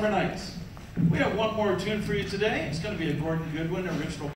Summer Nights. We have one more tune for you today. It's going to be a Gordon Goodwin original.